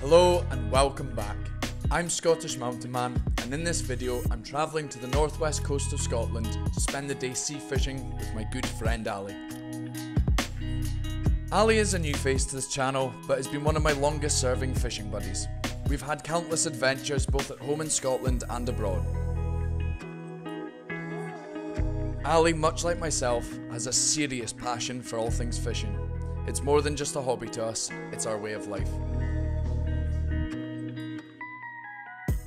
Hello and welcome back. I'm Scottish Mountain Man, and in this video, I'm travelling to the northwest coast of Scotland to spend the day sea fishing with my good friend Ally. Ally is a new face to this channel, but has been one of my longest serving fishing buddies. We've had countless adventures both at home in Scotland and abroad. Ally, much like myself, has a serious passion for all things fishing. It's more than just a hobby to us, it's our way of life.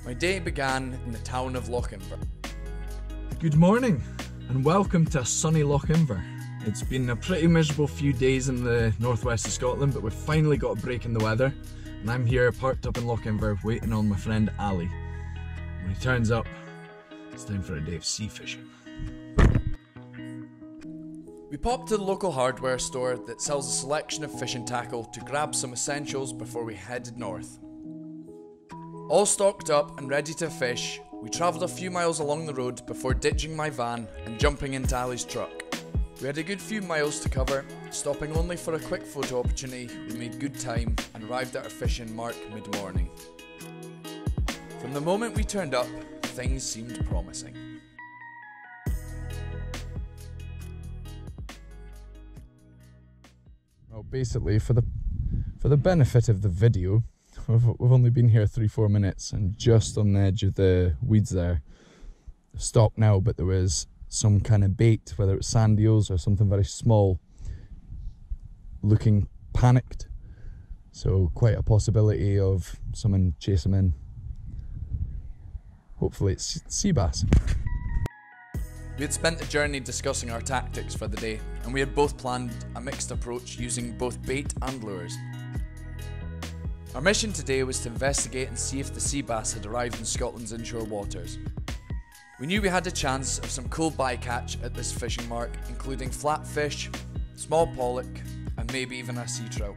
My day began in the town of Lochinver. Good morning and welcome to sunny Lochinver. It's been a pretty miserable few days in the northwest of Scotland, but we've finally got a break in the weather. And I'm here parked up in Lochinver waiting on my friend Ally. When he turns up, it's time for a day of sea fishing. We popped to the local hardware store that sells a selection of fishing tackle to grab some essentials before we headed north. All stocked up and ready to fish, we travelled a few miles along the road before ditching my van and jumping into Ally's truck. We had a good few miles to cover, stopping only for a quick photo opportunity. We made good time and arrived at our fishing mark mid morning. From the moment we turned up, things seemed promising. Well, basically, for the for the benefit of the video, we've, we've only been here three four minutes and just on the edge of the weeds there. Stop now, but there was some kind of bait, whether it's sand eels or something very small, looking panicked. So quite a possibility of someone chase them in. Hopefully it's sea bass. We had spent the journey discussing our tactics for the day, and we had both planned a mixed approach using both bait and lures. Our mission today was to investigate and see if the sea bass had arrived in Scotland's inshore waters. We knew we had a chance of some cool bycatch at this fishing mark, including flatfish, small pollock, and maybe even a sea trout.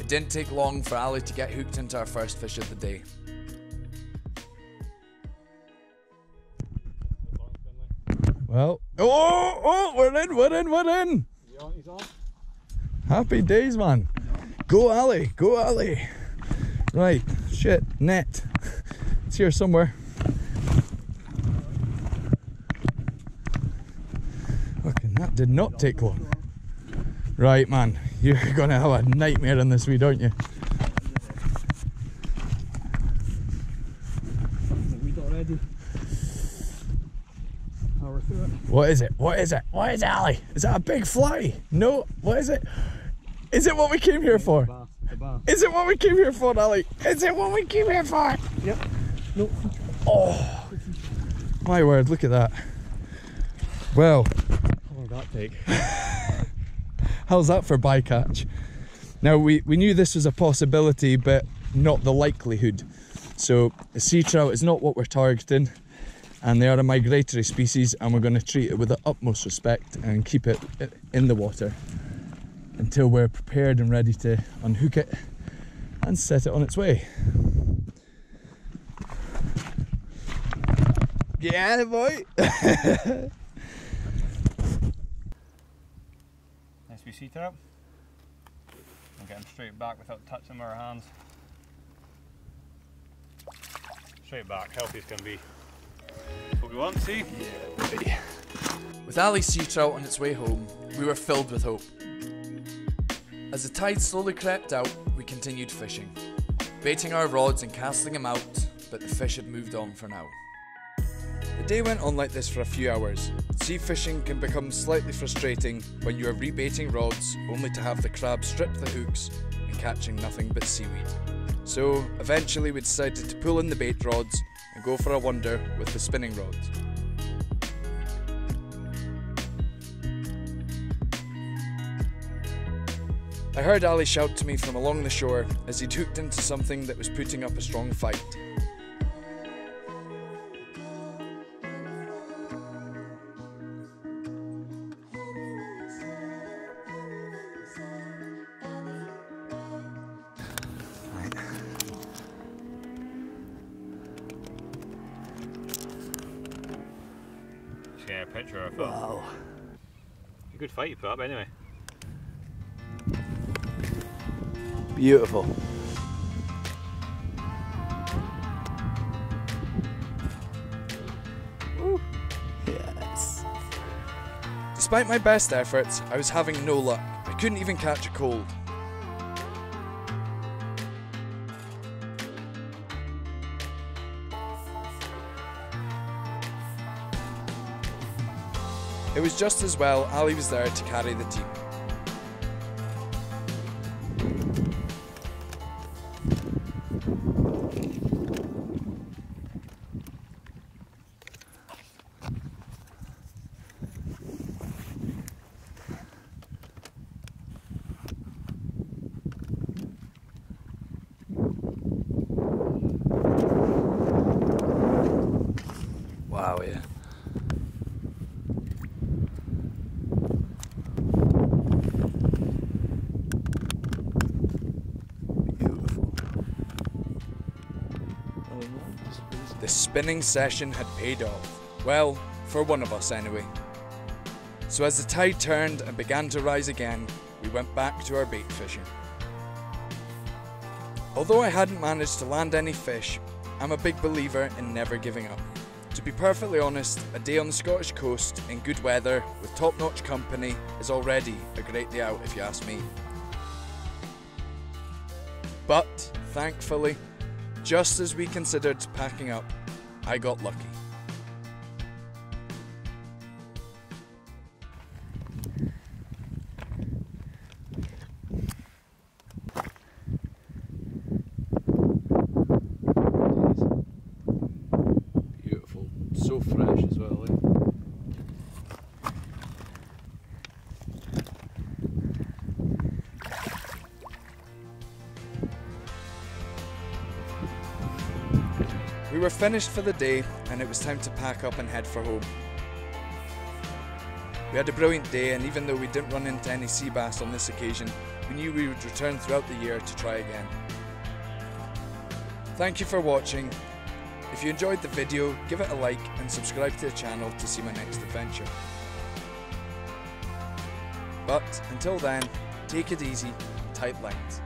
It didn't take long for Ally to get hooked into our first fish of the day. Well, oh, oh, oh we're in, we're in, we're in. Happy days, man. Go Ally, go Ally. Right, shit, net. It's here somewhere. Fucking, that did not take long. Right, man, you're gonna have a nightmare in this weed, don't you? Weed already. Power through it. What is it? What is it? What is it, Ally? Is that a big fly? No, what is it? Is it what we came here for? Bass. The bass. Is it what we came here for, Ally? Is it what we came here for? Yep. No. Oh, my word, look at that. Well, How long did that take? how's that for bycatch? Now, we, we knew this was a possibility, but not the likelihood. So, the sea trout is not what we're targeting, and they are a migratory species, and we're going to treat it with the utmost respect and keep it in the water until we're prepared and ready to unhook it and set it on its way. Yeah, boy. Wee sea trout. I'm getting straight back without touching our hands. Straight back, healthy as can be. That's what we want, see? With Ally's sea trout on its way home, we were filled with hope. As the tide slowly crept out, we continued fishing, baiting our rods and casting them out, but the fish had moved on for now. The day went on like this for a few hours. Sea fishing can become slightly frustrating when you are rebaiting rods only to have the crab strip the hooks and catching nothing but seaweed. So eventually we decided to pull in the bait rods and go for a wander with the spinning rods. I heard Ally shout to me from along the shore as he'd hooked into something that was putting up a strong fight. Picture I thought. Wow. A good fight you put up anyway. Beautiful. Yes. Despite my best efforts, I was having no luck. I couldn't even catch a cold. It was just as well Ally was there to carry the team. The spinning session had paid off. Well, for one of us anyway. So as the tide turned and began to rise again, we went back to our bait fishing. Although I hadn't managed to land any fish, I'm a big believer in never giving up. To be perfectly honest, a day on the Scottish coast in good weather with top notch company is already a great day out if you ask me. But, thankfully, just as we considered packing up, I got lucky. We were finished for the day and it was time to pack up and head for home. We had a brilliant day and even though we didn't run into any sea bass on this occasion, we knew we would return throughout the year to try again. Thank you for watching. If you enjoyed the video, give it a like and subscribe to the channel to see my next adventure. But until then, take it easy, tight lines.